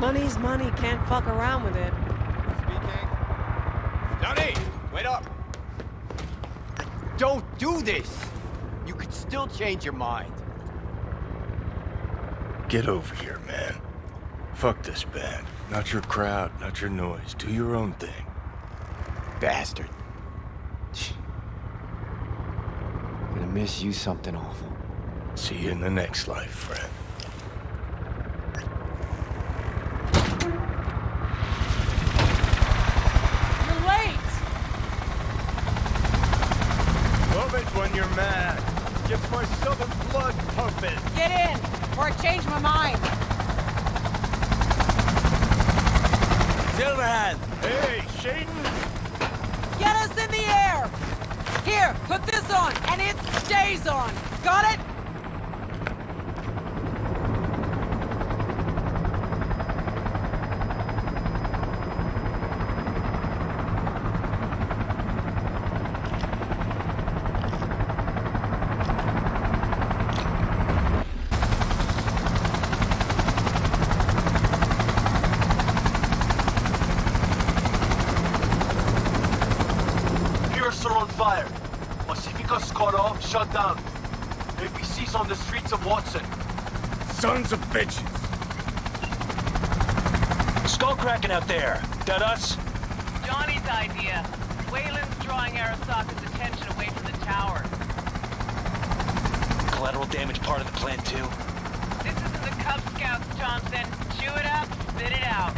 Money's money, can't fuck around with it. Speaking. Johnny, wait up. Don't do this. You could still change your mind. Get over here, man. Fuck this band. Not your crowd, not your noise. Do your own thing. Bastard. Gonna miss you something awful. See you in the next life, friend. You're late! Love it when you're mad. Gets my southern blood pumping. Get in, or I change my mind. Silverhand! Hey, Shaitan! Get us in the air! Here, put this on, and it stays on. Got it? Pacifica's cut off, shut down. APC's on the streets of Watson. Sons of bitches! Skull cracking out there. That us? Johnny's idea. Weyland's drawing Arasaka's attention away from the tower. Collateral damage part of the plan too. This isn't the Cub Scouts, Johnson. Chew it up, spit it out.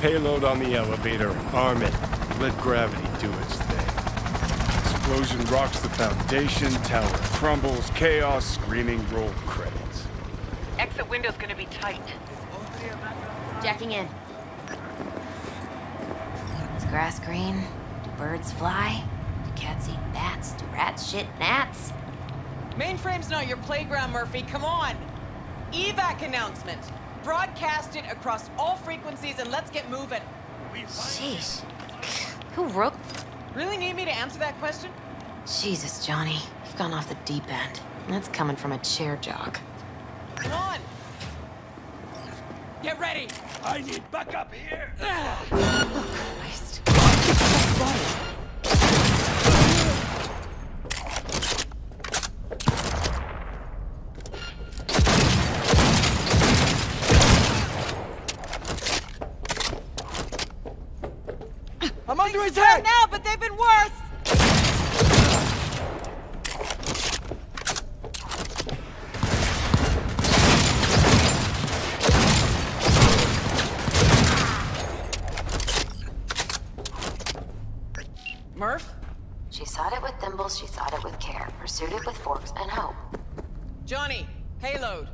Payload on the elevator, arm it, let gravity do its thing. Explosion rocks the foundation, tower crumbles, chaos, screaming roll credits. Exit window's gonna be tight. Jacking in. Is grass green? Do birds fly? Do cats eat bats? Do rats shit gnats? Mainframe's not your playground, Murphy. Come on. Evac announcement. Broadcast it across all frequencies and let's get moving. Sheesh. Who wrote? Really need me to answer that question? Jesus, Johnny. You've gone off the deep end. That's coming from a chair jock. Come on. Get ready. I need backup here. Christ. I'm under attack now, but they've been worse. Murph, She sought it with thimbles, she sought it with care, pursued it with forks and hope. Johnny, payload.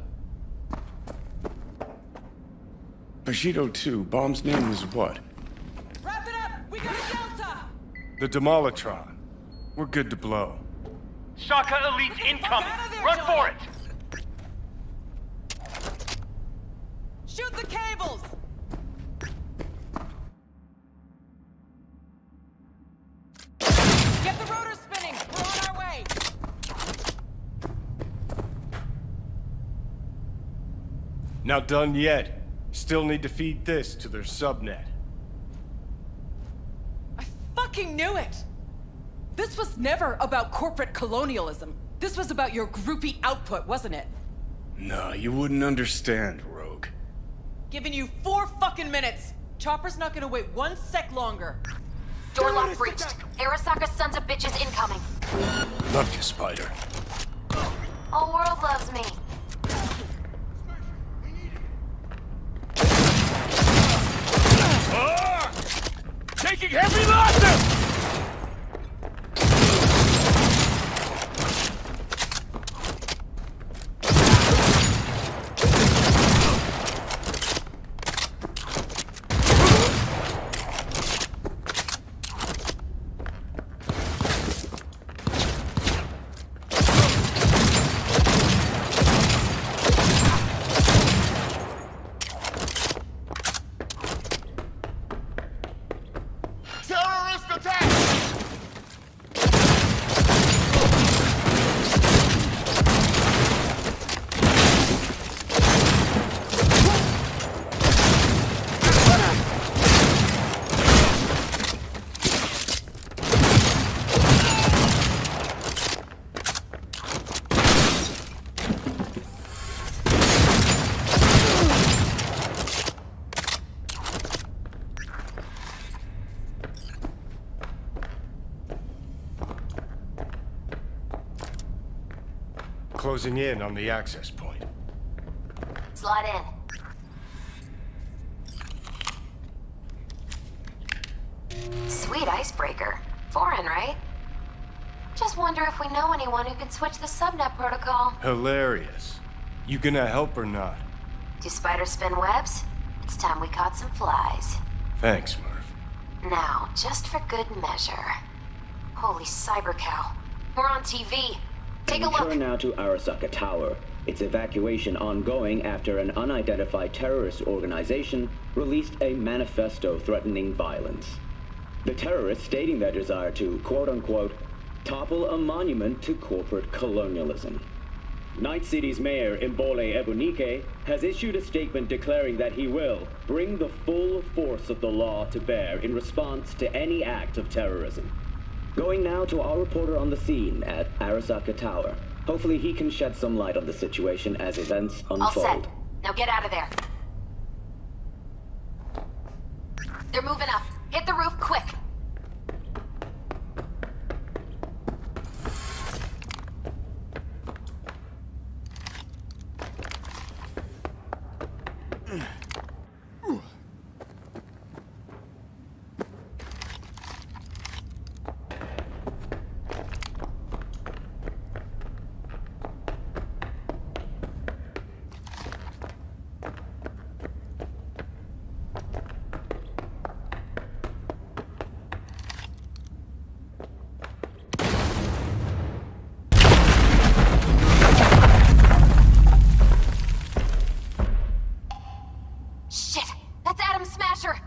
Bushido 2, bomb's name was what? Wrap it up! We got a Delta! The Demolitron. We're good to blow. Shaka Elite incoming! there, Run for it! Shoot the cables! Get the rotor spinning! We're on our way! Not done yet. Still need to feed this to their subnet. I fucking knew it! This was never about corporate colonialism. This was about your groupie output, wasn't it? No, you wouldn't understand, Rogue. Giving you four fucking minutes! Chopper's not gonna wait one sec longer. Door lock breached. Arasaka's sons of bitches incoming. Love you, Spider. Whole world loves me. Ah! Taking heavy losses! Terrorist attack! Closing in on the access point. Slide in. Sweet icebreaker. Foreign, right? Just wonder if we know anyone who can switch the subnet protocol. Hilarious. You gonna help or not? Do spiders spin webs? It's time we caught some flies. Thanks, Murph. Now, just for good measure. Holy cyber cow. We're on TV. Take a Turn now to Arasaka Tower. Its evacuation ongoing after an unidentified terrorist organization released a manifesto threatening violence. The terrorists stating their desire to, quote unquote, topple a monument to corporate colonialism. Night City's mayor, Imbole Ebunike, has issued a statement declaring that he will bring the full force of the law to bear in response to any act of terrorism. Going now to our reporter on the scene at Arasaka Tower. Hopefully he can shed some light on the situation as events unfold. All set. Now get out of there. They're moving up. Hit the roof quick. Shit! That's Adam Smasher!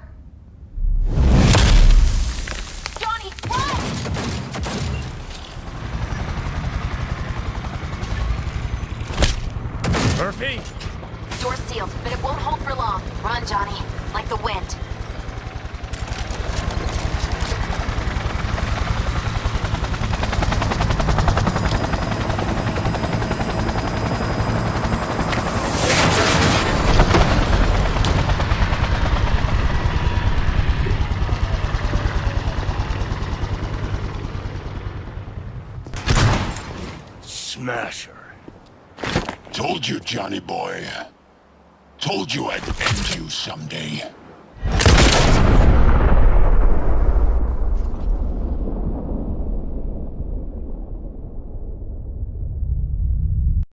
Johnny, run! Murphy? Door's sealed, but it won't hold for long. Run, Johnny. Like the wind. Smasher. Told you, Johnny boy. Told you I'd end you someday.